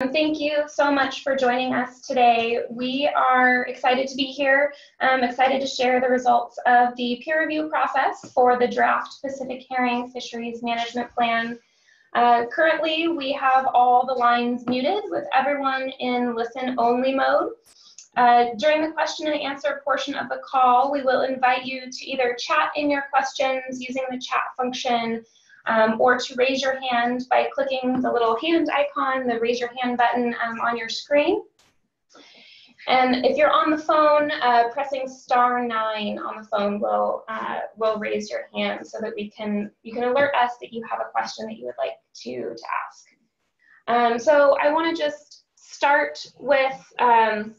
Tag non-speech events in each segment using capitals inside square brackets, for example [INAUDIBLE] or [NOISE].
Thank you so much for joining us today. We are excited to be here. Excited to share the results of the peer review process for the draft Pacific Herring Fisheries Management Plan. Uh, currently, we have all the lines muted with everyone in listen only mode. Uh, during the question and answer portion of the call, we will invite you to either chat in your questions using the chat function um, or to raise your hand by clicking the little hand icon, the raise your hand button um, on your screen. And if you're on the phone, uh, pressing star nine on the phone will uh, will raise your hand so that we can you can alert us that you have a question that you would like to to ask. Um, so I want to just start with um,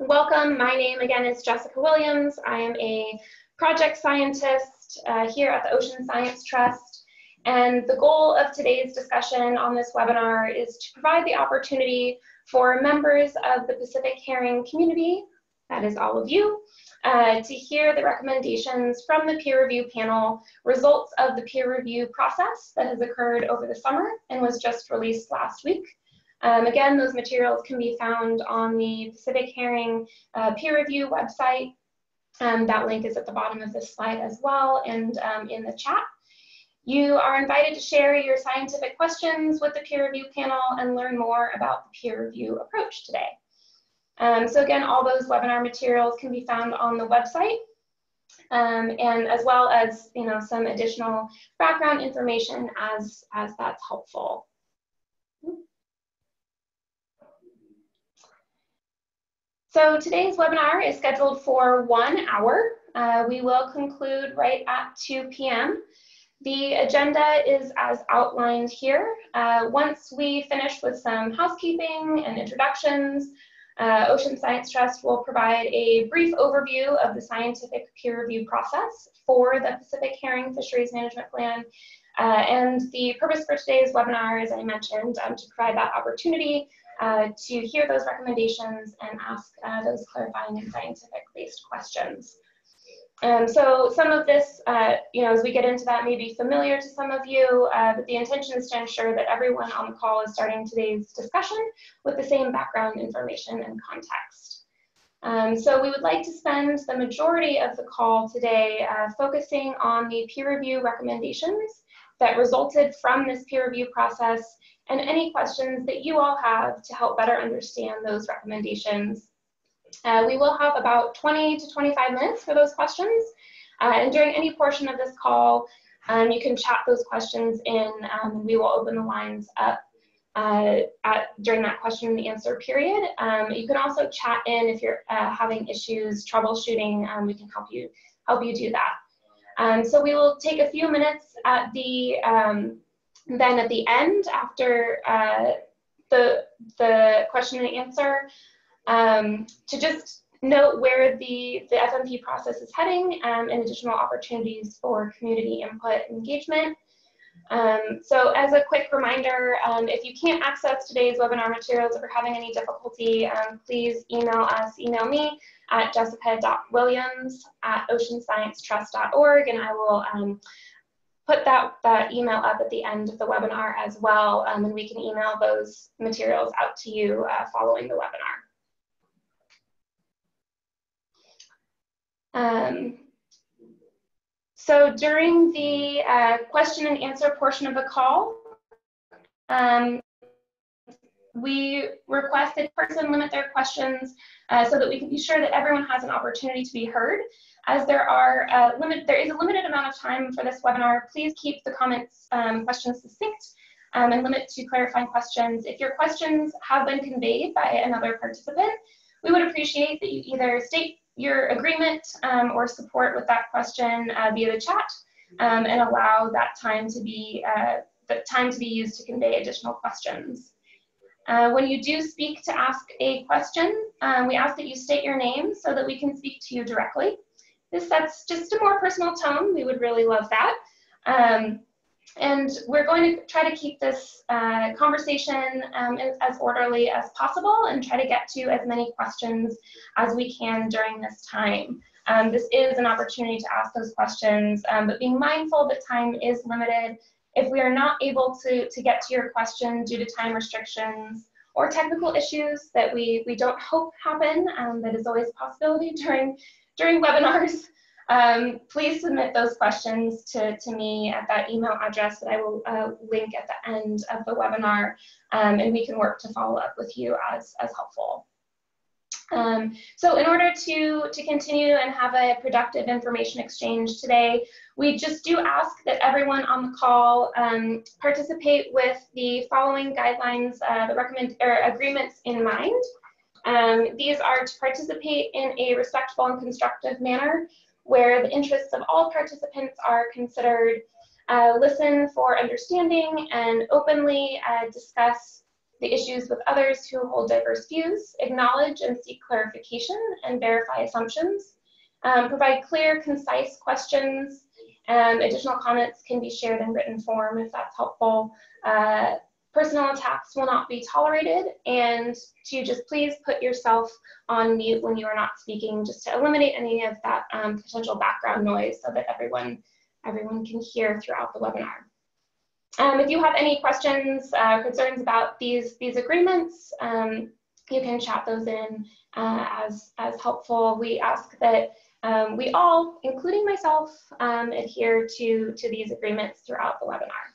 welcome. My name again is Jessica Williams. I am a project scientist uh, here at the Ocean Science Trust. And the goal of today's discussion on this webinar is to provide the opportunity for members of the Pacific Herring community, that is all of you, uh, to hear the recommendations from the peer review panel, results of the peer review process that has occurred over the summer and was just released last week. Um, again, those materials can be found on the Pacific Herring uh, peer review website. Um, that link is at the bottom of this slide as well and um, in the chat. You are invited to share your scientific questions with the peer review panel and learn more about the peer review approach today. Um, so again, all those webinar materials can be found on the website um, and as well as you know some additional background information as, as that's helpful. So today's webinar is scheduled for one hour. Uh, we will conclude right at 2 p.m. The agenda is as outlined here. Uh, once we finish with some housekeeping and introductions, uh, Ocean Science Trust will provide a brief overview of the scientific peer review process for the Pacific Herring Fisheries Management Plan. Uh, and the purpose for today's webinar, as I mentioned, um, to provide that opportunity uh, to hear those recommendations and ask uh, those clarifying and scientific-based questions. Um, so some of this, uh, you know, as we get into that may be familiar to some of you, uh, but the intention is to ensure that everyone on the call is starting today's discussion with the same background information and context. Um, so we would like to spend the majority of the call today uh, focusing on the peer review recommendations that resulted from this peer review process and any questions that you all have to help better understand those recommendations uh, we will have about 20 to 25 minutes for those questions. Uh, and during any portion of this call, um, you can chat those questions in. Um, we will open the lines up uh, at, during that question and answer period. Um, you can also chat in if you're uh, having issues troubleshooting. Um, we can help you help you do that. Um, so we will take a few minutes at the um, then at the end after uh, the the question and answer um, to just note where the, the FMP process is heading um, and additional opportunities for community input engagement. Um, so as a quick reminder, um, if you can't access today's webinar materials or having any difficulty, um, please email us, email me at jessica.williams at oceansciencetrust.org and I will um, put that, that email up at the end of the webinar as well um, and we can email those materials out to you uh, following the webinar. Um, so during the uh, question and answer portion of the call, um, we request that person limit their questions uh, so that we can be sure that everyone has an opportunity to be heard. As there are uh, limit, there is a limited amount of time for this webinar, please keep the comments, um, questions succinct um, and limit to clarifying questions. If your questions have been conveyed by another participant, we would appreciate that you either state your agreement um, or support with that question uh, via the chat um, and allow that time to be uh, the time to be used to convey additional questions. Uh, when you do speak to ask a question, um, we ask that you state your name so that we can speak to you directly. This sets just a more personal tone. We would really love that. And we're going to try to keep this uh, conversation um, as orderly as possible and try to get to as many questions as we can during this time. Um, this is an opportunity to ask those questions, um, but being mindful that time is limited. If we are not able to, to get to your question due to time restrictions, or technical issues that we, we don't hope happen, um, that is always a possibility [LAUGHS] during, during webinars, um, please submit those questions to, to me at that email address that I will uh, link at the end of the webinar, um, and we can work to follow up with you as, as helpful. Um, so in order to, to continue and have a productive information exchange today, we just do ask that everyone on the call um, participate with the following guidelines, uh, the recommend or agreements in mind. Um, these are to participate in a respectful and constructive manner where the interests of all participants are considered, uh, listen for understanding, and openly uh, discuss the issues with others who hold diverse views, acknowledge and seek clarification and verify assumptions, um, provide clear, concise questions, and additional comments can be shared in written form if that's helpful. Uh, personal attacks will not be tolerated, and to just please put yourself on mute when you are not speaking, just to eliminate any of that um, potential background noise so that everyone, everyone can hear throughout the webinar. Um, if you have any questions, uh, concerns about these, these agreements, um, you can chat those in uh, as, as helpful. We ask that um, we all, including myself, um, adhere to, to these agreements throughout the webinar.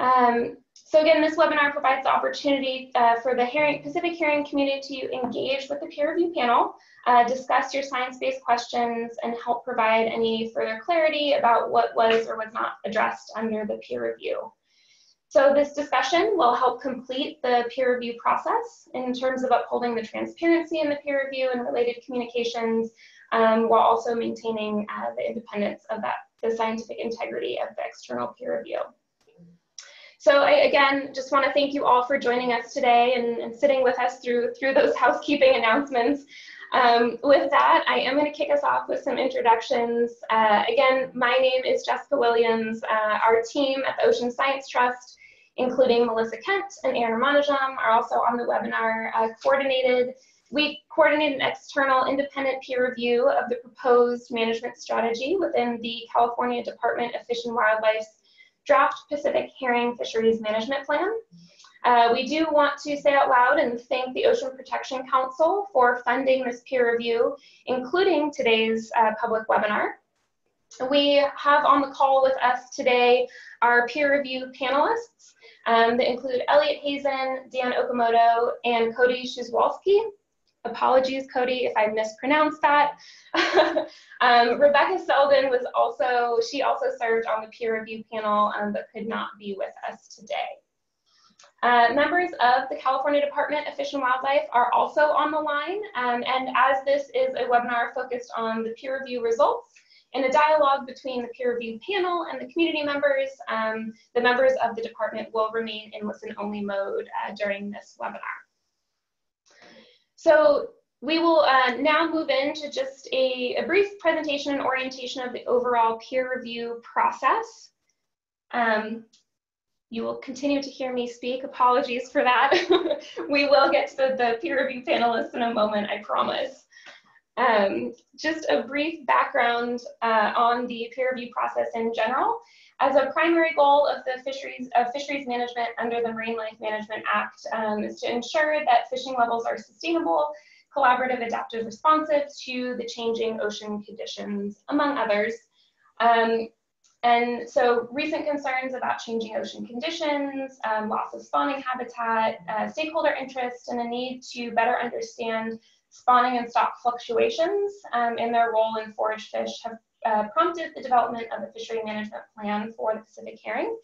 Um, so again, this webinar provides the opportunity uh, for the herring, Pacific herring community to engage with the peer review panel, uh, discuss your science-based questions, and help provide any further clarity about what was or was not addressed under the peer review. So this discussion will help complete the peer review process in terms of upholding the transparency in the peer review and related communications, um, while also maintaining uh, the independence of that, the scientific integrity of the external peer review. So I, again, just want to thank you all for joining us today and, and sitting with us through, through those [LAUGHS] housekeeping announcements. Um, with that, I am going to kick us off with some introductions. Uh, again, my name is Jessica Williams. Uh, our team at the Ocean Science Trust, including Melissa Kent and Aaron Ramanujam, are also on the webinar uh, coordinated. We coordinate an external independent peer review of the proposed management strategy within the California Department of Fish and Wildlife's draft Pacific Herring Fisheries Management Plan. Uh, we do want to say out loud and thank the Ocean Protection Council for funding this peer review, including today's uh, public webinar. We have on the call with us today our peer review panelists um, that include Elliott Hazen, Dan Okamoto, and Cody Szuwalski. Apologies, Cody, if I mispronounced that. [LAUGHS] um, Rebecca Selden was also, she also served on the peer review panel, um, but could not be with us today. Uh, members of the California Department of Fish and Wildlife are also on the line, um, and as this is a webinar focused on the peer review results, in a dialogue between the peer review panel and the community members, um, the members of the department will remain in listen-only mode uh, during this webinar. So we will uh, now move into just a, a, brief presentation and orientation of the overall peer review process. Um, you will continue to hear me speak. Apologies for that. [LAUGHS] we will get to the, the, peer review panelists in a moment, I promise. Um, just a brief background uh, on the peer review process in general. As a primary goal of the fisheries, of fisheries management under the Marine Life Management Act um, is to ensure that fishing levels are sustainable, collaborative, adaptive, responsive to the changing ocean conditions, among others. Um, and so recent concerns about changing ocean conditions, um, loss of spawning habitat, uh, stakeholder interest, and a need to better understand spawning and stock fluctuations um, in their role in forage fish have uh, prompted the development of a fishery management plan for the Pacific herring.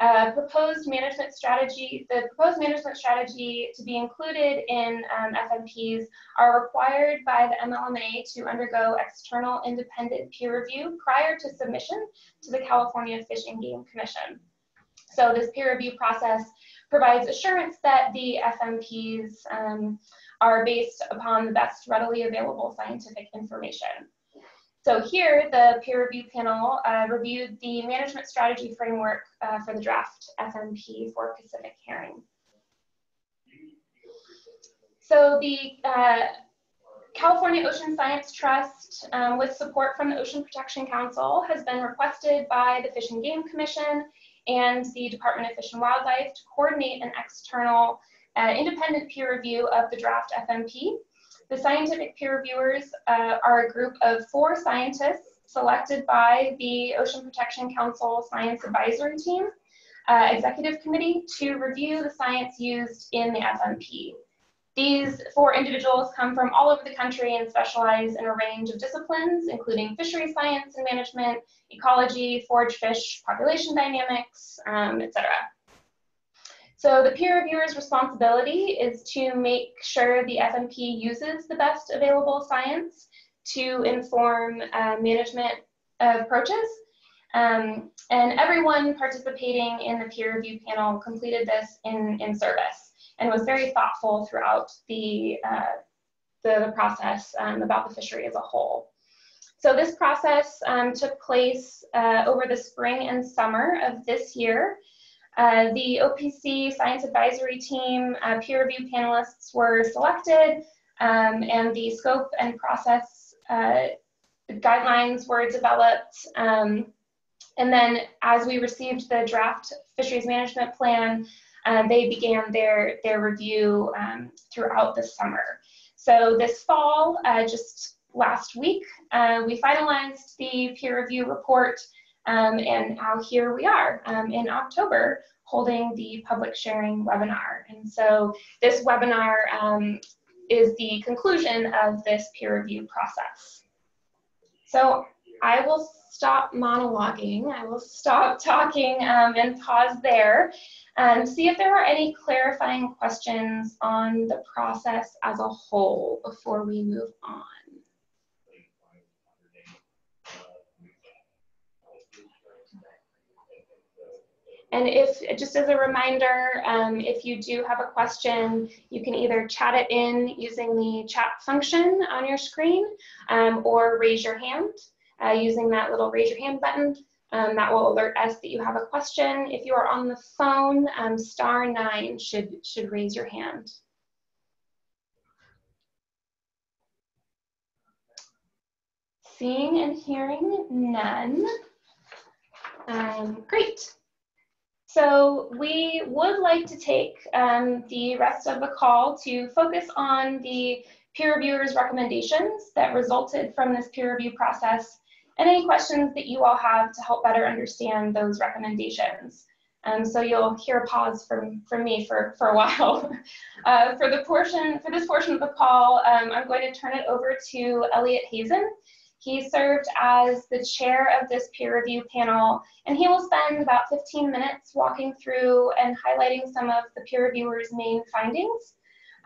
Uh, proposed management strategy, the proposed management strategy to be included in um, FMPs are required by the MLMA to undergo external independent peer review prior to submission to the California Fish and Game Commission. So this peer review process provides assurance that the FMPs um, are based upon the best readily available scientific information. So here, the peer review panel uh, reviewed the management strategy framework uh, for the draft FMP for Pacific herring. So the uh, California Ocean Science Trust, um, with support from the Ocean Protection Council, has been requested by the Fish and Game Commission and the Department of Fish and Wildlife to coordinate an external uh, independent peer review of the draft FMP. The scientific peer reviewers uh, are a group of four scientists selected by the Ocean Protection Council Science Advisory Team uh, Executive Committee to review the science used in the FMP. These four individuals come from all over the country and specialize in a range of disciplines, including fishery science and management, ecology, forage fish, population dynamics, um, etc. So the peer reviewer's responsibility is to make sure the FMP uses the best available science to inform uh, management approaches. Um, and everyone participating in the peer review panel completed this in, in service and was very thoughtful throughout the, uh, the, the, process um, about the fishery as a whole. So this process um, took place uh, over the spring and summer of this year. Uh, the OPC Science Advisory Team uh, peer review panelists were selected um, and the scope and process uh, guidelines were developed. Um, and then as we received the draft fisheries management plan, uh, they began their, their review um, throughout the summer. So this fall, uh, just last week, we finalized the peer review report um, and now here we are um, in October holding the public sharing webinar. And so this webinar um, is the conclusion of this peer review process. So I will stop monologuing. I will stop [LAUGHS] talking um, and pause there and see if there are any clarifying questions on the process as a whole before we move on. And if, just as a reminder, um, if you do have a question, you can either chat it in using the chat function on your screen um, or raise your hand uh, using that little raise your hand button. Um, that will alert us that you have a question. If you are on the phone, um, star nine should, should raise your hand. Seeing and hearing none. Um, great. So we would like to take um, the rest of the call to focus on the peer reviewers' recommendations that resulted from this peer review process and any questions that you all have to help better understand those recommendations. Um, so you'll hear a pause from, from me for, for a [LAUGHS] while. uh, for the portion, for this portion of the call, um, I'm going to turn it over to Elliott Hazen. He served as the chair of this peer review panel, and he will spend about 15 minutes walking through and highlighting some of the peer reviewers' main findings.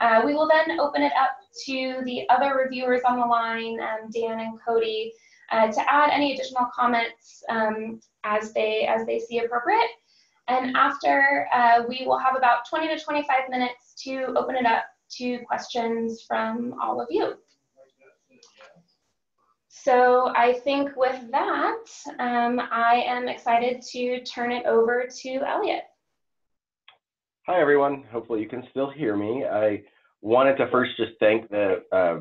Uh, we will then open it up to the other reviewers on the line, um, Dan and Cody, uh, to add any additional comments um, as, they, as they see appropriate. And after, uh, we will have about 20 to 25 minutes to open it up to questions from all of you. So I think with that, um, I am excited to turn it over to Elliott. Hi, everyone. Hopefully you can still hear me. I wanted to first just thank the uh,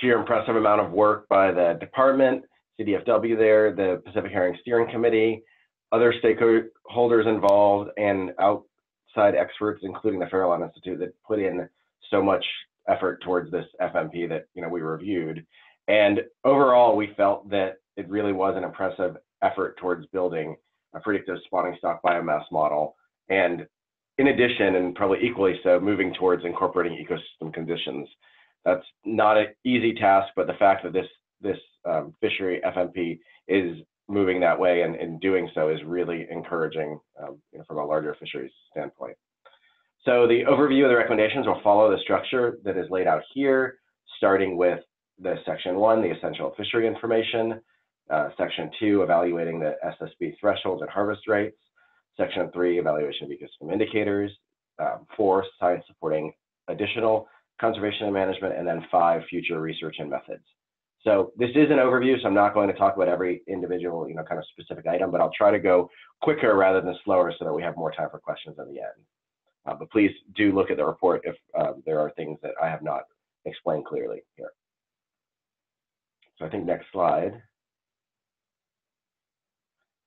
sheer impressive amount of work by the department, CDFW there, the Pacific Herring Steering Committee, other stakeholders involved, and outside experts, including the Farallon Institute, that put in so much effort towards this FMP that you know we reviewed. And overall, we felt that it really was an impressive effort towards building a predictive spawning stock biomass model. And in addition, and probably equally so, moving towards incorporating ecosystem conditions. That's not an easy task, but the fact that this this um, fishery FMP is moving that way and in doing so is really encouraging um, you know, from a larger fisheries standpoint. So the overview of the recommendations will follow the structure that is laid out here, starting with the section one, the essential fishery information, uh, section two, evaluating the SSB thresholds and harvest rates, section three, evaluation of ecosystem indicators, um, four, science supporting additional conservation and management, and then five, future research and methods. So this is an overview, so I'm not going to talk about every individual, you know, kind of specific item, but I'll try to go quicker rather than slower so that we have more time for questions at the end. Uh, but please do look at the report if uh, there are things that I have not explained clearly here. So I think next slide.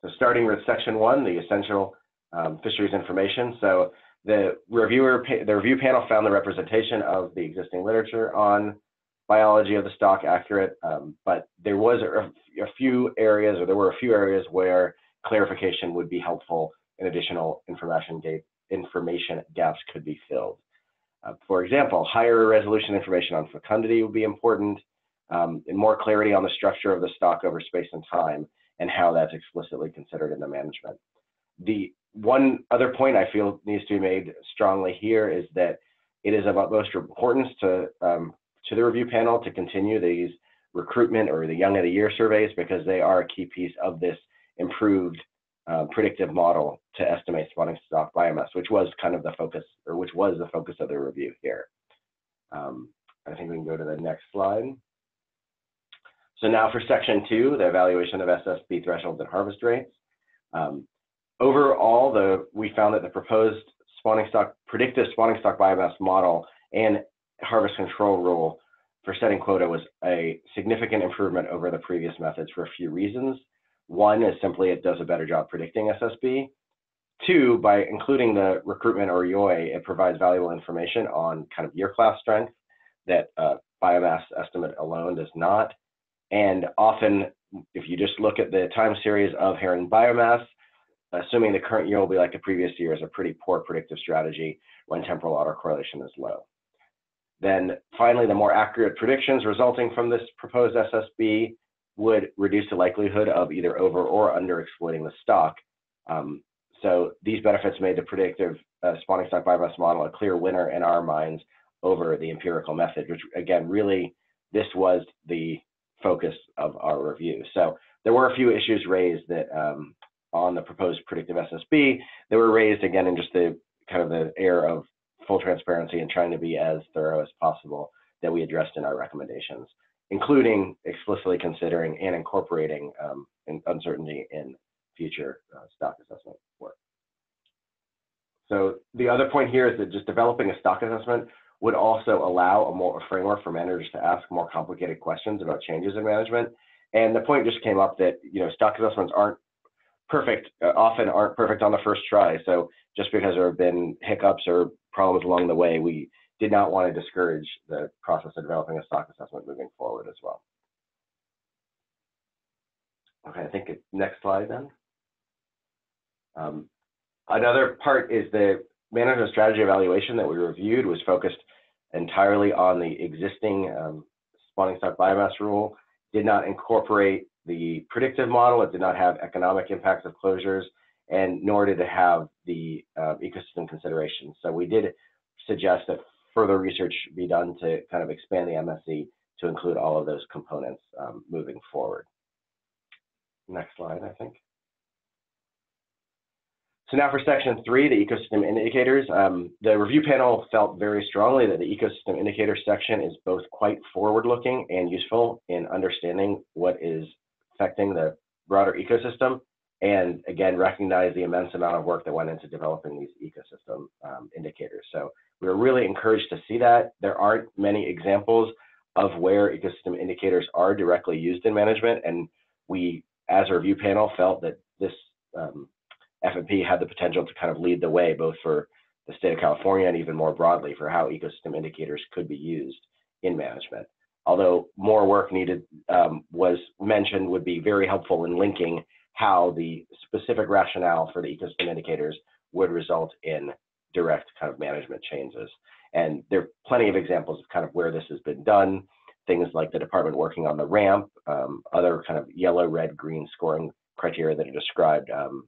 So starting with section one, the essential um, fisheries information. So the reviewer, the review panel found the representation of the existing literature on biology of the stock accurate, um, but there was a, a, few areas, or there were a few areas where clarification would be helpful and additional information, gap, information gaps could be filled. Uh, for example, higher resolution information on fecundity would be important, um, and more clarity on the structure of the stock over space and time, and how that's explicitly considered in the management. The one other point I feel needs to be made strongly here is that it is of utmost importance to um, to the review panel to continue these recruitment or the young of the year surveys because they are a key piece of this improved uh, predictive model to estimate spawning stock biomass, which was kind of the focus or which was the focus of the review here. Um, I think we can go to the next slide. So now for section two, the evaluation of SSB thresholds and harvest rates. Um, overall, the, we found that the proposed spawning stock, predictive spawning stock biomass model and harvest control rule for setting quota was a significant improvement over the previous methods for a few reasons. One is simply it does a better job predicting SSB. Two, by including the recruitment or YOY, it provides valuable information on kind of year class strength that uh, biomass estimate alone does not. And often, if you just look at the time series of herring biomass, assuming the current year will be like the previous year is a pretty poor predictive strategy when temporal autocorrelation is low. Then finally, the more accurate predictions resulting from this proposed SSB would reduce the likelihood of either over or under exploiting the stock. Um, so these benefits made the predictive uh, spawning stock biomass model a clear winner in our minds over the empirical method, which again, really, this was the focus of our review. So there were a few issues raised that um, on the proposed predictive SSB that were raised again in just the kind of the air of full transparency and trying to be as thorough as possible that we addressed in our recommendations, including explicitly considering and incorporating um, uncertainty in future uh, stock assessment work. So the other point here is that just developing a stock assessment would also allow a more a framework for managers to ask more complicated questions about changes in management. And the point just came up that you know stock assessments aren't perfect, uh, often aren't perfect on the first try. So just because there have been hiccups or problems along the way, we did not want to discourage the process of developing a stock assessment moving forward as well. Okay, I think next slide then. Um, another part is the management strategy evaluation that we reviewed was focused entirely on the existing um, spawning stock biomass rule, did not incorporate the predictive model, it did not have economic impacts of closures, and nor did it have the uh, ecosystem considerations. So we did suggest that further research be done to kind of expand the MSE to include all of those components um, moving forward. Next slide, I think. So now for section three, the ecosystem indicators. Um, the review panel felt very strongly that the ecosystem indicator section is both quite forward-looking and useful in understanding what is affecting the broader ecosystem, and again, recognize the immense amount of work that went into developing these ecosystem um, indicators. So we were really encouraged to see that. There aren't many examples of where ecosystem indicators are directly used in management, and we, as a review panel, felt that this um, FMP had the potential to kind of lead the way, both for the state of California and even more broadly for how ecosystem indicators could be used in management. Although more work needed um, was mentioned would be very helpful in linking how the specific rationale for the ecosystem indicators would result in direct kind of management changes. And there are plenty of examples of kind of where this has been done, things like the department working on the ramp, um, other kind of yellow, red, green scoring criteria that are described um,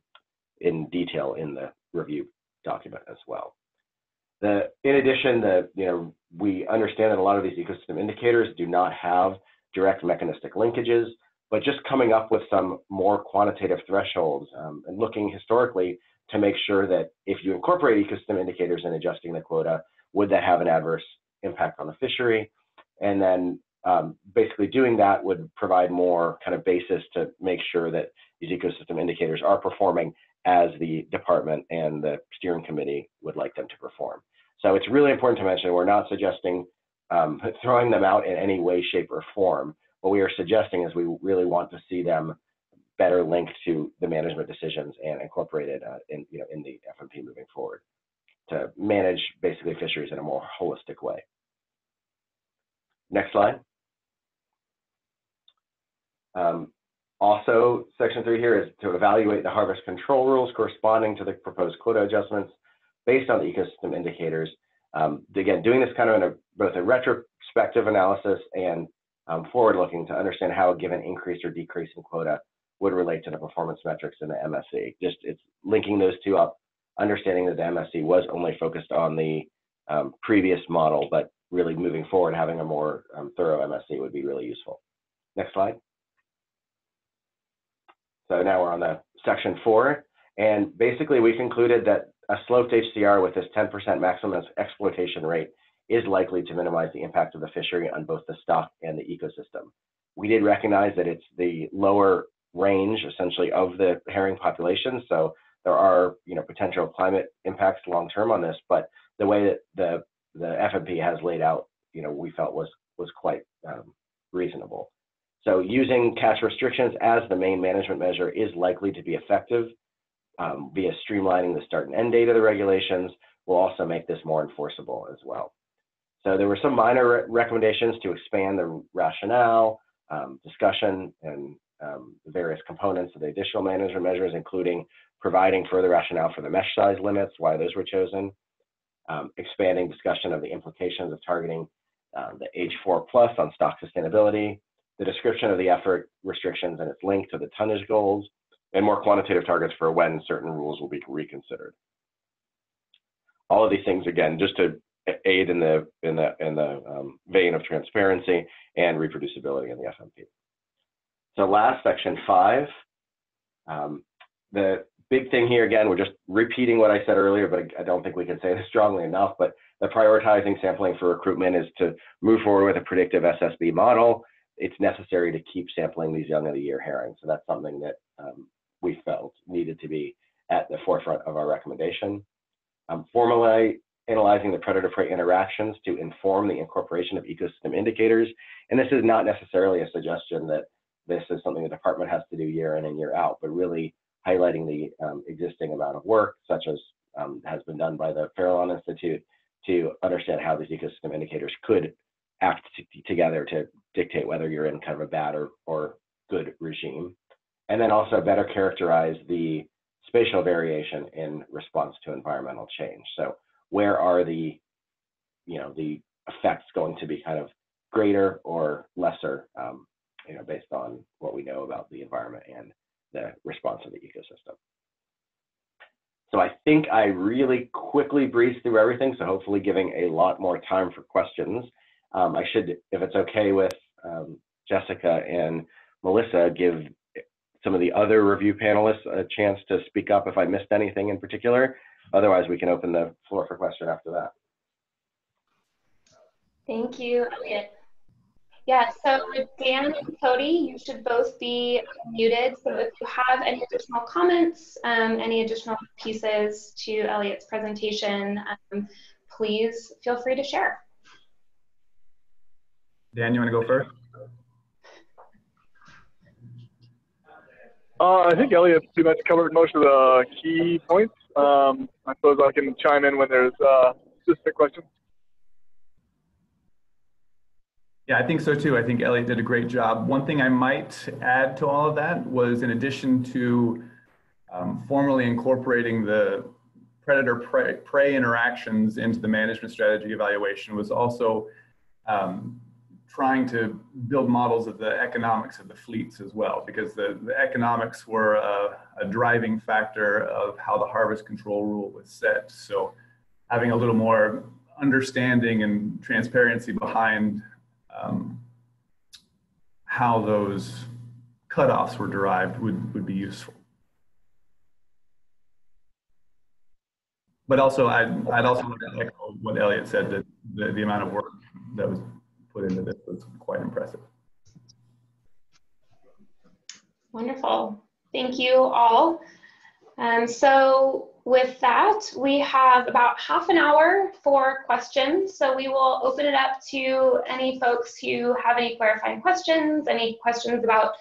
in detail in the review document as well. The, in addition, the, you know, we understand that a lot of these ecosystem indicators do not have direct mechanistic linkages, but just coming up with some more quantitative thresholds um, and looking historically to make sure that if you incorporate ecosystem indicators in adjusting the quota, would that have an adverse impact on the fishery? And then um, basically doing that would provide more kind of basis to make sure that these ecosystem indicators are performing as the department and the steering committee would like them to perform. So it's really important to mention we're not suggesting um, [LAUGHS] throwing them out in any way, shape, or form. What we are suggesting is we really want to see them better linked to the management decisions and incorporated uh, in, you know, in the FMP moving forward to manage basically fisheries in a more holistic way. Next slide. Um, also, section three here is to evaluate the harvest control rules corresponding to the proposed quota adjustments based on the ecosystem indicators. Um, again, doing this kind of in a, both a retrospective analysis and um, forward-looking to understand how a given increase or decrease in quota would relate to the performance metrics in the MSE. Just it's linking those two up, understanding that the MSE was only focused on the um, previous model, but really moving forward, having a more um, thorough MSE would be really useful. Next slide. So now we're on the section four. And basically we concluded that a sloped HCR with this 10% maximum exploitation rate is likely to minimize the impact of the fishery on both the stock and the ecosystem. We did recognize that it's the lower range essentially of the herring population. So there are you know potential climate impacts long term on this, but the way that the the FMP has laid out, you know, we felt was was quite um, reasonable. So using catch restrictions as the main management measure is likely to be effective um, via streamlining the start and end date of the regulations will also make this more enforceable as well. So there were some minor re recommendations to expand the rationale, um, discussion, and um, the various components of the additional management measures, including providing further rationale for the mesh size limits, why those were chosen, um, expanding discussion of the implications of targeting uh, the age 4 plus on stock sustainability, the description of the effort restrictions and its link to the tonnage goals, and more quantitative targets for when certain rules will be reconsidered. All of these things, again, just to aid in the in the in the um, vein of transparency and reproducibility in the FMP. So last section five, um, the big thing here again, we're just repeating what I said earlier, but I don't think we can say this strongly enough. But the prioritizing sampling for recruitment is to move forward with a predictive SSB model. It's necessary to keep sampling these young of the year herring. So that's something that um, we felt needed to be at the forefront of our recommendation. Um, formally analyzing the predator-prey interactions to inform the incorporation of ecosystem indicators. And this is not necessarily a suggestion that this is something the department has to do year in and year out, but really highlighting the um, existing amount of work, such as um, has been done by the Farallon Institute, to understand how these ecosystem indicators could act together to dictate whether you're in kind of a bad or, or good regime. And then also better characterize the spatial variation in response to environmental change. So where are the, you know, the effects going to be kind of greater or lesser, um, you know, based on what we know about the environment and the response of the ecosystem. So I think I really quickly breezed through everything, so hopefully giving a lot more time for questions. Um, I should, if it's okay with um, Jessica and Melissa, give some of the other review panelists a chance to speak up if I missed anything in particular. Otherwise, we can open the floor for question after that. Thank you, Elliott. Yeah, so Dan and Cody, you should both be muted. So if you have any additional comments, um, any additional pieces to Elliott's presentation, um, please feel free to share. Dan, you want to go first? Uh, I think Elliott pretty much covered most of the key points. Um, I suppose I can chime in when there's uh, specific questions. Yeah, I think so too. I think Elliott did a great job. One thing I might add to all of that was in addition to um, formally incorporating the predator prey, prey, interactions into the management strategy evaluation was also um, trying to build models of the economics of the fleets as well, because the, the economics were a, a, driving factor of how the harvest control rule was set. So having a little more understanding and transparency behind um, how those cutoffs were derived would, would be useful. But also, I'd, I'd also echo what Elliott said, that the, the amount of work that was put into this was quite impressive. Wonderful. Thank you all. Um, so with that, we have about half an hour for questions. So we will open it up to any folks who have any clarifying questions, any questions about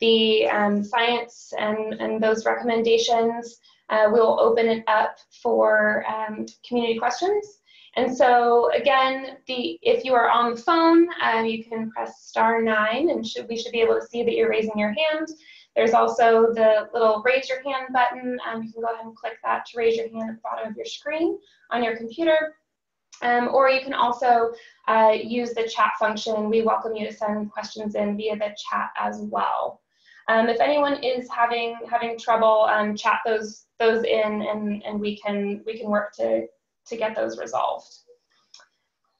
the um, science and, and those recommendations, uh, we'll open it up for um, community questions. And so again, the if you are on the phone, um, you can press star nine and should, we should be able to see that you're raising your hand. There's also the little raise your hand button. Um, you can go ahead and click that to raise your hand at the bottom of your screen on your computer. Um, or you can also uh, use the chat function. We welcome you to send questions in via the chat as well. Um, if anyone is having having trouble, um, chat those those in, and and we can we can work to to get those resolved.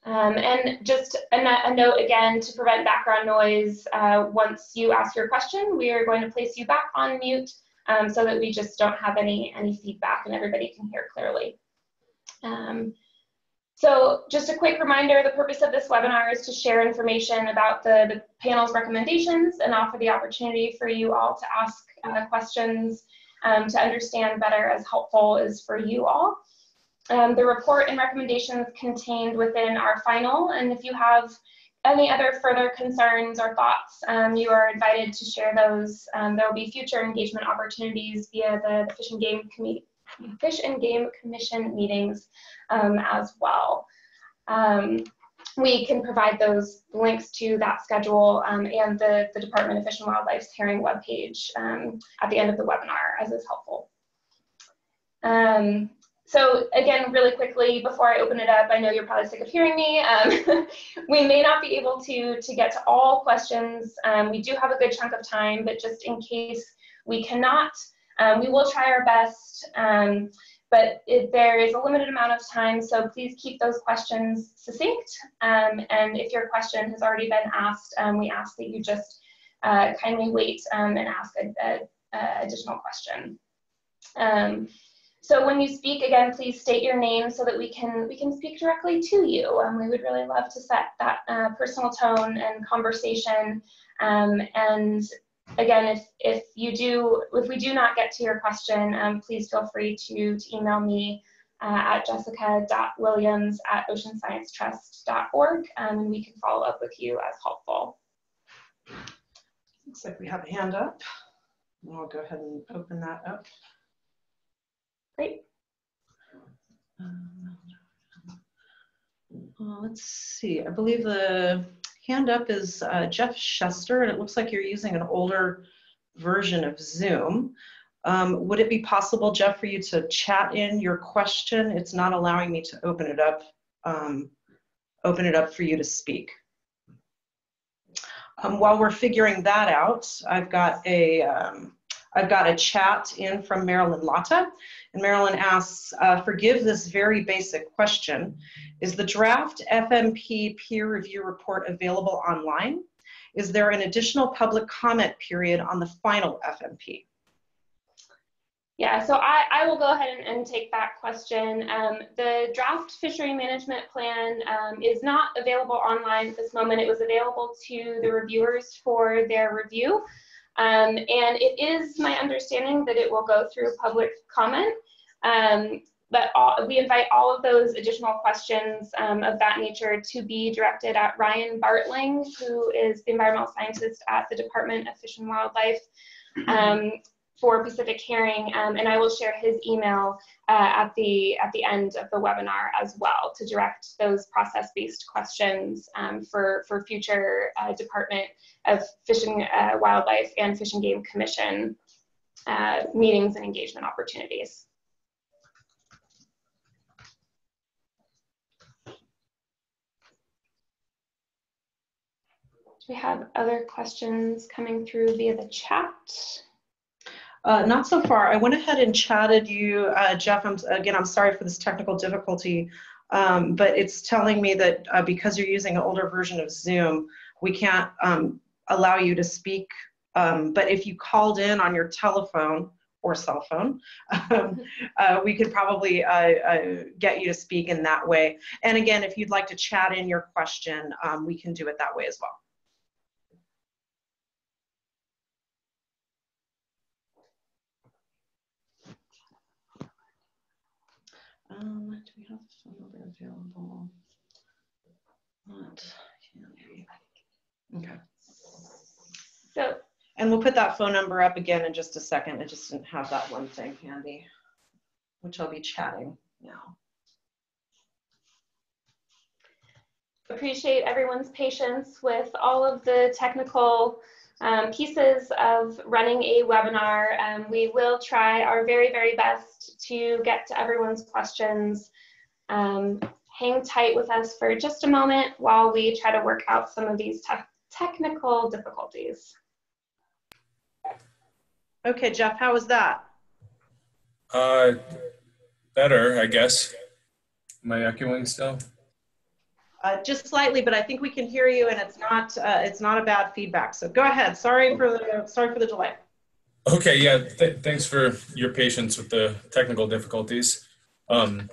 Um, and just a, a, note again to prevent background noise, uh, once you ask your question, we are going to place you back on mute um, so that we just don't have any, any feedback and everybody can hear clearly. Um, so just a quick reminder, the purpose of this webinar is to share information about the, the panel's recommendations and offer the opportunity for you all to ask uh, questions um, to understand better as helpful is for you all. Um, the report and recommendations contained within our final, and if you have any other further concerns or thoughts, um, you are invited to share those. Um, there will be future engagement opportunities via the, Fish and Game Fish and Game Commission meetings um, as well. Um, we can provide those links to that schedule um, and the, the Department of Fish and Wildlife's herring webpage at the end of the webinar as is helpful. Um, so again, really quickly, before I open it up, I know you're probably sick of hearing me. Um, [LAUGHS] we may not be able to, to get to all questions. Um, we do have a good chunk of time, but just in case we cannot, um, we will try our best, um, but it, there is a limited amount of time, so please keep those questions succinct. Um, and if your question has already been asked, um, we ask that you just uh, kindly wait and ask an additional question. So when you speak again, please state your name so that we can we can speak directly to you. Um, we would really love to set that uh, personal tone and conversation. Um, and again, if, if you do, if we do not get to your question, um, please feel free to, to email me uh, at jessica.williams at oceansciencetrust.org um, and we can follow up with you as helpful. Looks like we have a hand up. I'll go ahead and open that up. Great. Um, well, let's see. I believe the hand up is uh, Geoff Shester, and it looks like you're using an older version of Zoom. Um, would it be possible, Geoff, for you to chat in your question? It's not allowing me to open it up, um, open it up for you to speak. Um, while we're figuring that out, I've got a, um, I've got a chat in from Marilyn Latta, and Marilyn asks, uh, forgive this very basic question. Is the draft FMP peer review report available online? Is there an additional public comment period on the final FMP? Yeah, so I, I will go ahead and, and take that question. Um, the draft fishery management plan um, is not available online at this moment. It was available to the reviewers for their review. Um, and it is my understanding that it will go through public comment. Um, but all, we invite all of those additional questions um, of that nature to be directed at Ryan Bartling, who is the environmental scientist at the Department of Fish and Wildlife. Um, for Pacific Herring, um, and I will share his email uh, at the at the end of the webinar as well to direct those process-based questions um, for for future uh, Department of Fish and uh, Wildlife and Fish and Game Commission uh, meetings and engagement opportunities. Do we have other questions coming through via the chat? Uh, not so far. I went ahead and chatted you, uh, Geoff. I'm, again, I'm sorry for this technical difficulty, um, but it's telling me that uh, because you're using an older version of Zoom, we can't um, allow you to speak. Um, but if you called in on your telephone or cell phone, um, [LAUGHS] uh, we could probably uh, uh, get you to speak in that way. And again, if you'd like to chat in your question, um, we can do it that way as well. Um, do we have the phone number available? Not. Okay. So And we'll put that phone number up again in just a second. I just didn't have that one thing handy, which I'll be chatting now. Appreciate everyone's patience with all of the technical um, pieces of running a webinar. Um, we will try our very, very best to get to everyone's questions. Um, hang tight with us for just a moment while we try to work out some of these te technical difficulties. Okay, Geoff, how was that? Uh, better, I guess. Am I echoing still? Uh, just slightly, but I think we can hear you, and it's not uh, it's not a bad feedback. So go ahead. Sorry for the sorry for the delay. Okay, yeah. Th thanks for your patience with the technical difficulties. Um,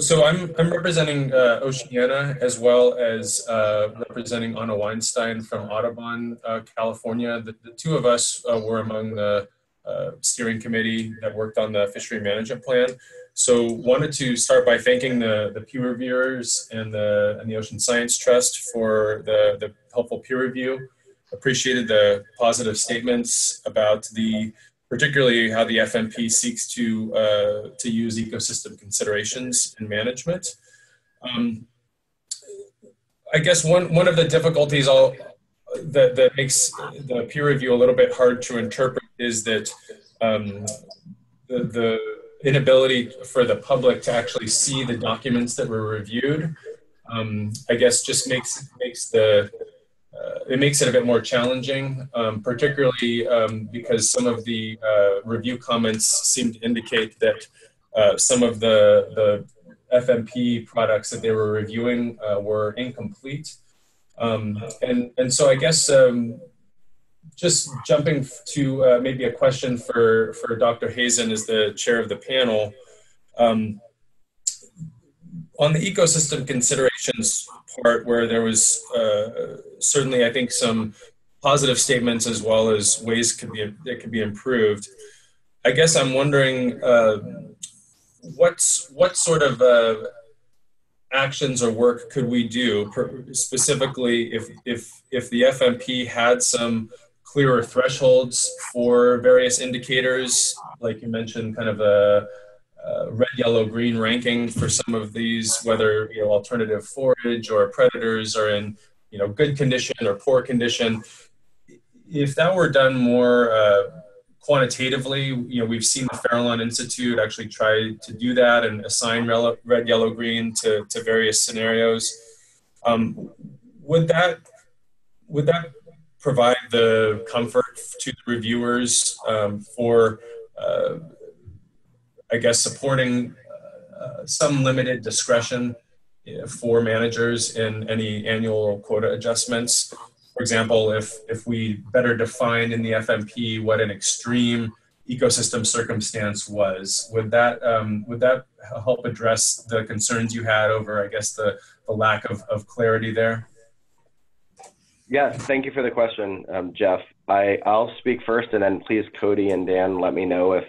so I'm I'm representing uh, Oceana as well as uh, representing Anna Weinstein from Audubon, uh, California. The, the, two of us uh, were among the uh, steering committee that worked on the fishery management plan. So wanted to start by thanking the, the peer reviewers and the, and the Ocean Science Trust for the, the helpful peer review. Appreciated the positive statements about the, particularly how the FMP seeks to, uh, to use ecosystem considerations in management. Um, I guess one, one of the difficulties I'll, that, that makes the peer review a little bit hard to interpret is that um, the, the inability for the public to actually see the documents that were reviewed, um, I guess just makes makes the uh, it makes it a bit more challenging, um, particularly um, because some of the uh, review comments seem to indicate that uh, some of the the FMP products that they were reviewing uh, were incomplete, um, and and so I guess um, just jumping to uh, maybe a question for, for Dr. Hazen as the chair of the panel. Um, on the ecosystem considerations part, where there was uh, certainly, I think, some positive statements as well as ways could be that could be improved. I guess I'm wondering uh, what's what sort of uh, actions or work could we do, specifically if if if the FMP had some clearer thresholds for various indicators, like you mentioned, kind of a, a, red, yellow, green ranking for some of these, whether you know alternative forage or predators are in you know good condition or poor condition. If that were done more uh, quantitatively, you know we've seen the Farallon Institute actually try to do that and assign red, yellow, green to to various scenarios. Um, would that would that provide the comfort to the reviewers um, for, uh, I guess, supporting uh, some limited discretion uh, for managers in any annual quota adjustments. For example, if, if we better define in the FMP what an extreme ecosystem circumstance was, would that, um, would that help address the concerns you had over, I guess, the, the lack of, of clarity there? Yes, thank you for the question, um, Geoff. I, I'll speak first, and then please, Cody and Dan, let me know if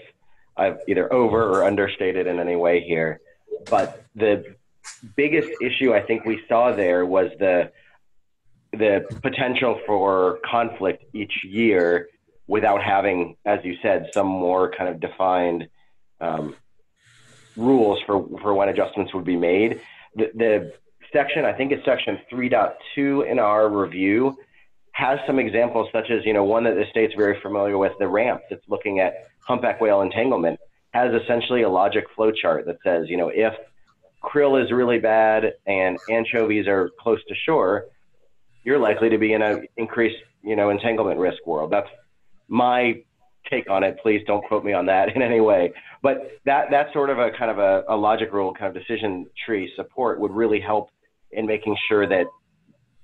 I've either over or understated in any way here. But the biggest issue I think we saw there was the the potential for conflict each year without having, as you said, some more kind of defined um, rules for for when adjustments would be made. The, the section, I think it's section 3.2 in our review, has some examples such as, you know, one that the state's very familiar with, the ramp that's looking at humpback whale entanglement, has essentially a logic flow chart that says, you know, if krill is really bad and anchovies are close to shore, you're likely to be in an increased, you know, entanglement risk world. That's my take on it. Please don't quote me on that [LAUGHS] in any way. But that that sort of a kind of a, a logic rule kind of decision tree support would really help in making sure that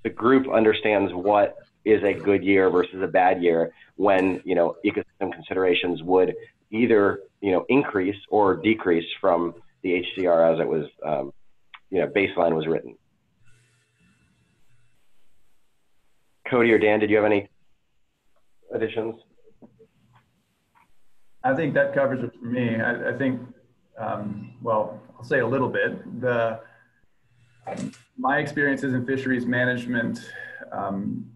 the group understands what is a good year versus a bad year when you know ecosystem considerations would either you know increase or decrease from the HCR as it was um, you know baseline was written. Cody or Dan, did you have any additions? I think that covers it for me. I, I think, um, well, I'll say a little bit. The my experiences in fisheries management, um,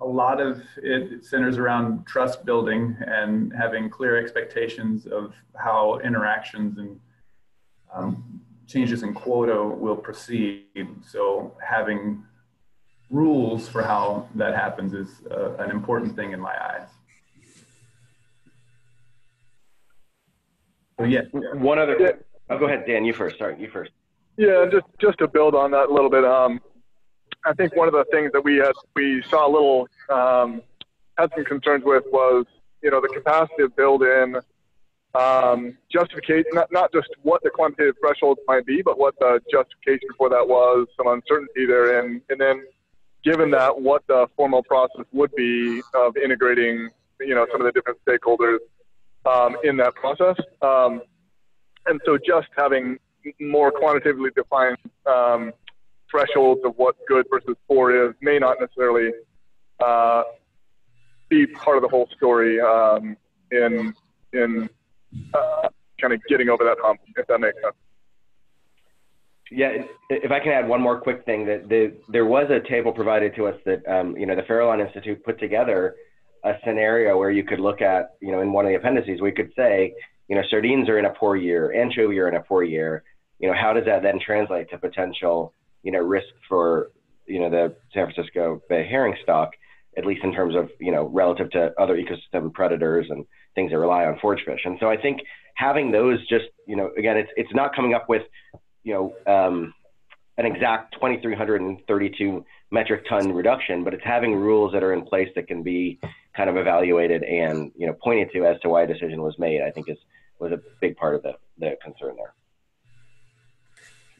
a lot of it centers around trust building and having clear expectations of how interactions and um, changes in quota will proceed. So having rules for how that happens is uh, an important thing in my eyes. So yeah. One other. Yeah. Oh, go ahead, Dan. You first. Sorry, you first. Yeah, just just to build on that a little bit. Um, I think one of the things that we had we saw a little um, had some concerns with was you know the capacity to build in um, justification, not, not just what the quantitative thresholds might be, but what the justification for that was, some uncertainty therein, and then given that, what the formal process would be of integrating, you know, some of the different stakeholders um, in that process. Um, and so just having more quantitatively defined um, thresholds of what good versus poor is may not necessarily uh, be part of the whole story um, in in uh, kind of getting over that hump, if that makes sense. Yeah, if I can add one more quick thing, that the, there was a table provided to us that um, you know the Farallon Institute put together a scenario where you could look at you know in one of the appendices we could say you know sardines are in a poor year, anchovy are in a poor year. You know how does that then translate to potential you know risk for you know the San Francisco Bay herring stock, at least in terms of you know relative to other ecosystem predators and things that rely on forage fish. And so I think having those just you know again it's it's not coming up with you know, um, an exact 2,332 metric ton reduction, but it's having rules that are in place that can be kind of evaluated and you know pointed to as to why a decision was made. I think is was a big part of the the concern there.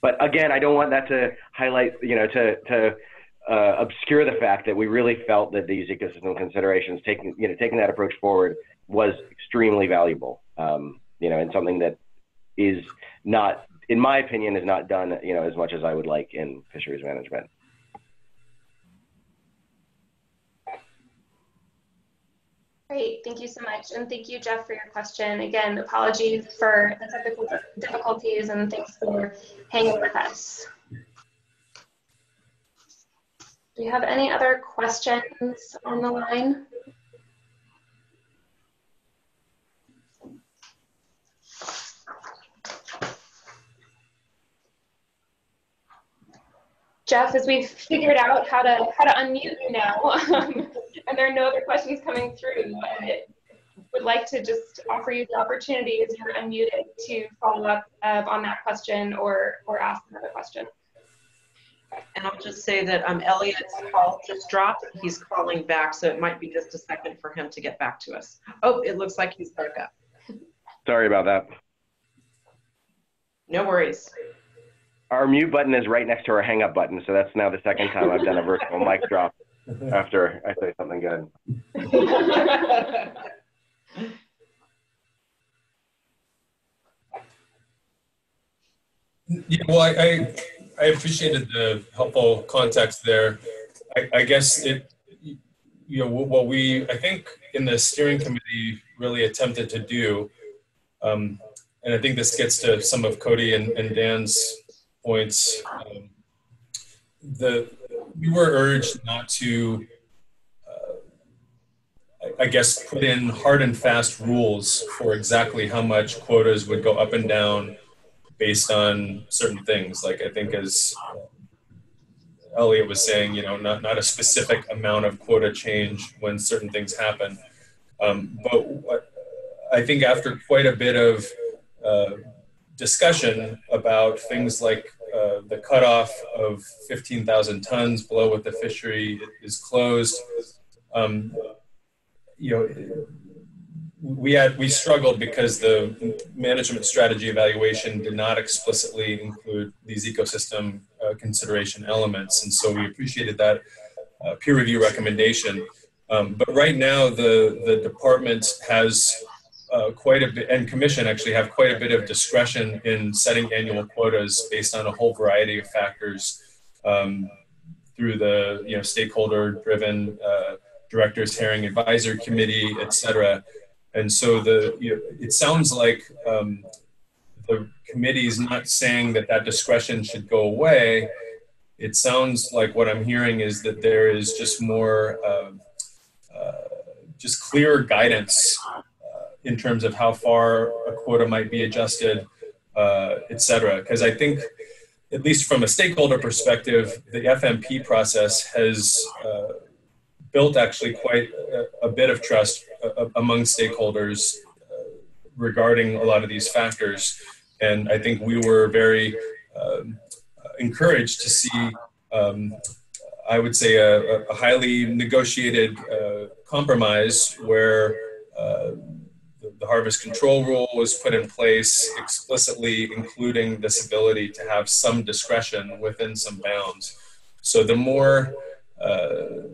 But again, I don't want that to highlight you know to to uh, obscure the fact that we really felt that these ecosystem considerations, taking you know taking that approach forward, was extremely valuable. Um, you know, and something that is not in my opinion, is not done, you know, as much as I would like in fisheries management. Great, thank you so much. And thank you, Geoff, for your question. Again, apologies for the technical difficulties and thanks for hanging with us. Do you have any other questions on the line? Geoff, as we've figured out how to how to unmute you now, [LAUGHS] um, and there are no other questions coming through, I would like to just offer you the opportunity as you're unmuted to follow up uh, on that question or or ask another question. And I'll just say that um, Elliott's call just dropped. He's calling back, so it might be just a second for him to get back to us. Oh, it looks like he's back up. Sorry about that. No worries our mute button is right next to our hang up button. So that's now the second time I've done a virtual mic drop after I say something good. [LAUGHS] Yeah, well, I, I, I appreciated the helpful context there. I, I guess it, you know, what we, I think in the steering committee really attempted to do, um, and I think this gets to some of Cody and, and Dan's points. Um, the we were urged not to, uh, I, guess, put in hard and fast rules for exactly how much quotas would go up and down based on certain things. Like I think as Elliott was saying, you know, not, not a specific amount of quota change when certain things happen. Um, but what, I think after quite a bit of uh, discussion about things like uh, the cutoff of 15,000 tons below what the fishery is closed. Um, you know, we had we struggled because the management strategy evaluation did not explicitly include these ecosystem uh, consideration elements, and so we appreciated that uh, peer review recommendation. Um, but right now, the the department has uh, quite a bit, and commission actually have quite a bit of discretion in setting annual quotas based on a whole variety of factors um, through the you know stakeholder-driven uh, directors herring advisory committee, et cetera. And so the you know, it sounds like um, the committee is not saying that that discretion should go away. It sounds like what I'm hearing is that there is just more uh, just clear guidance in terms of how far a quota might be adjusted, uh, et cetera. Because I think, at least from a stakeholder perspective, the FMP process has uh, built actually quite a, a bit of trust uh, among stakeholders uh, regarding a lot of these factors. And I think we were very um, encouraged to see um, I would say, a, a highly negotiated uh, compromise where the, harvest control rule was put in place explicitly, including this ability to have some discretion within some bounds. So the more uh,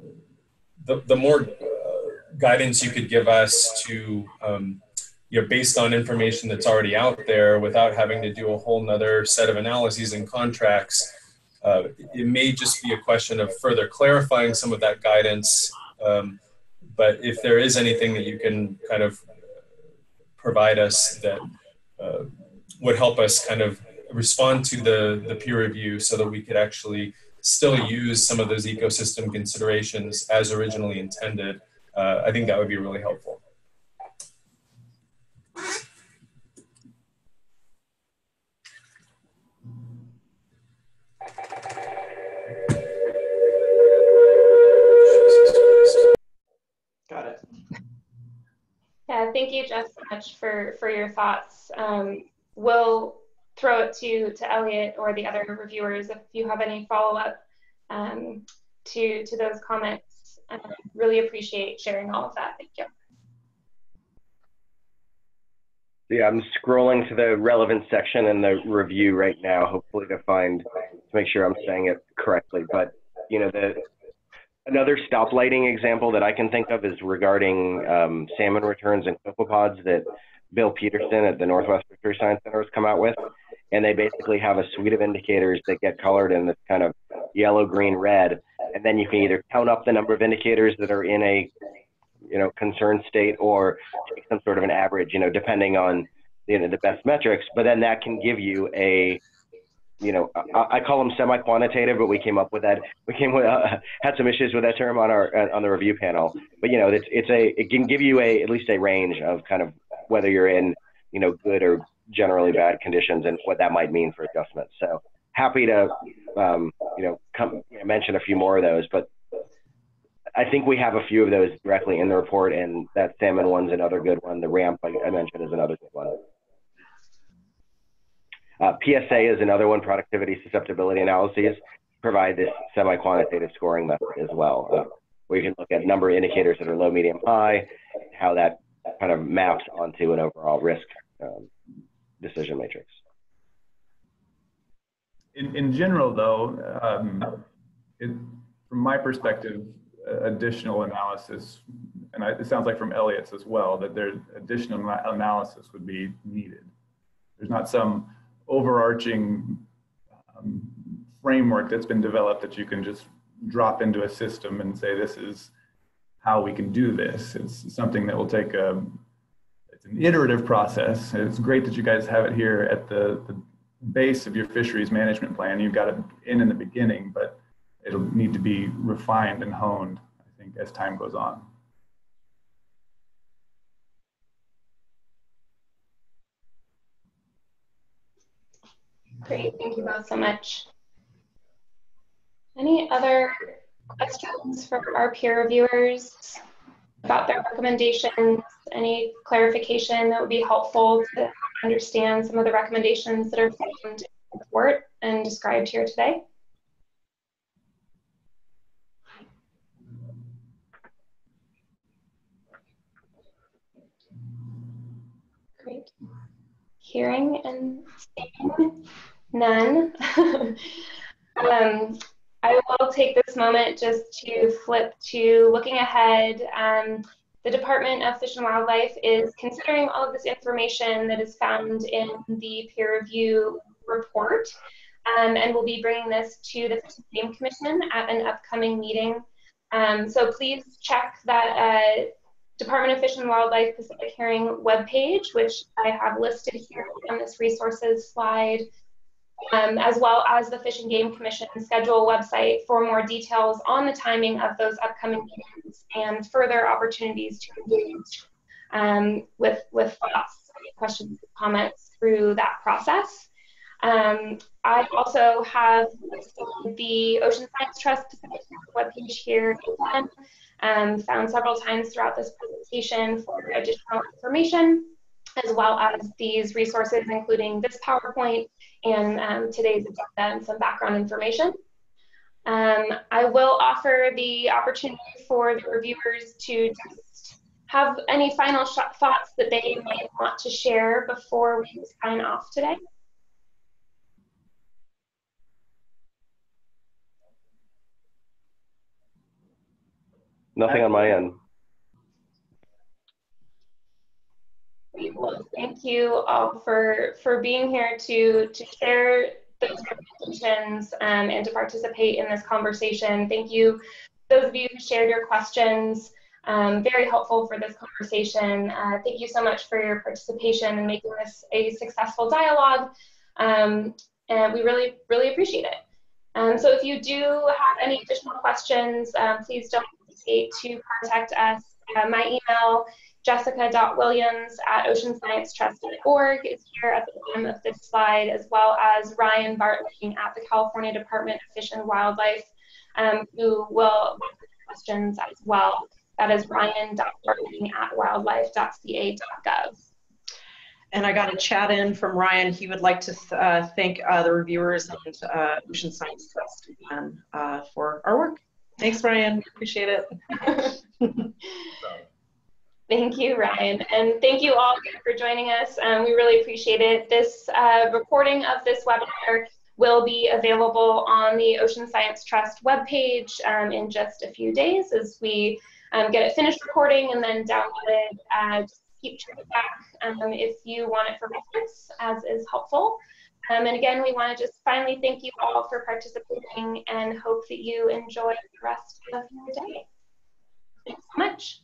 the, the more uh, guidance you could give us to um, you know, based on information that's already out there without having to do a whole nother set of analyses and contracts uh, it may just be a question of further clarifying some of that guidance. Um, but if there is anything that you can kind of provide us that uh, would help us kind of respond to the, the peer review so that we could actually still use some of those ecosystem considerations as originally intended, uh, I think that would be really helpful. Got it. Yeah, thank you, Geoff, so much for, for your thoughts. Um, we'll throw it to, to Elliott or the other reviewers if you have any follow-up um, to, to those comments. I really appreciate sharing all of that. Thank you. Yeah, I'm scrolling to the relevant section in the review right now, hopefully to find, to make sure I'm saying it correctly. But, you know, the Another stoplighting example that I can think of is regarding um, salmon returns and copepods that Bill Peterson at the Northwest Fishery Science Center has come out with. And they basically have a suite of indicators that get colored in this kind of yellow, green, red. And then you can either count up the number of indicators that are in a you know concerned state or take some sort of an average, you know, depending on you know the best metrics. But then that can give you a you know, I, I call them semi-quantitative, but we came up with that. We came with uh, had some issues with that term on our uh, on the review panel. But you know, it's it's a it can give you a at least a range of kind of whether you're in you know good or generally bad conditions and what that might mean for adjustments. So happy to um, you know come you know, mention a few more of those, but I think we have a few of those directly in the report, and that salmon one's another good one. The ramp I mentioned is another good one. Uh, PSA is another one, productivity susceptibility analyses provide this semi-quantitative scoring method as well, uh, where you can look at number of indicators that are low, medium, high, how that kind of maps onto an overall risk um, decision matrix. In, in general, though, um, it, from my perspective, additional analysis, and I, it sounds like from Elliott's as well, that there additional analysis would be needed. There's not some overarching um, framework that's been developed that you can just drop into a system and say this is how we can do this. It's something that will take a it's an iterative process. It's great that you guys have it here at the, the base of your fisheries management plan. You've got it in in the beginning, but it'll need to be refined and honed, I think, as time goes on. Great, thank you both so much. Any other questions for our peer reviewers about their recommendations? Any clarification that would be helpful to understand some of the recommendations that are found in the report and described here today? Great. Hearing and seeing None. [LAUGHS] um, I will take this moment just to flip to looking ahead. Um, the Department of Fish and Wildlife is considering all of this information that is found in the peer review report um, and will be bringing this to the Fish and Game Commission at an upcoming meeting. Um, so please check that uh, Department of Fish and Wildlife Pacific Herring webpage, which I have listed here on this resources slide um, as well as the Fish and Game Commission schedule website for more details on the timing of those upcoming meetings and further opportunities to engage um, with, with thoughts, questions, comments through that process. Um, I also have the Ocean Science Trust webpage here again, um, found several times throughout this presentation for additional information, as well as these resources, including this PowerPoint and um, today's agenda and some background information. Um, I will offer the opportunity for the reviewers to just have any final thoughts that they might want to share before we sign off today. Nothing on my end. Well, Thank you all for for being here to to share those presentations um, and to participate in this conversation. Thank you, those of you who shared your questions. Um, very helpful for this conversation. Uh, thank you so much for your participation and making this a successful dialogue. Um, and we really, really appreciate it. Um, so if you do have any additional questions, um, please don't hesitate to contact us. Uh, my email jessica.williams at oceansciencetrust.org is here at the bottom of this slide, as well as Ryan Bartling at the California Department of Fish and Wildlife, um, who will answer questions as well. That is ryan.bartling at wildlife.ca.gov. And I got a chat in from Ryan. He would like to uh, thank uh, the reviewers and uh, Ocean Science Trust again uh, for our work. Thanks, Ryan. Appreciate it. [LAUGHS] Thank you, Ryan. And thank you all for joining us. Um, we really appreciate it. This uh, recording of this webinar will be available on the Ocean Science Trust webpage um, in just a few days as we um, get it finished recording and then download it. Uh, just keep checking back um, if you want it for reference, as is helpful. Um, and again, we want to just finally thank you all for participating and hope that you enjoy the rest of your day. Thanks so much.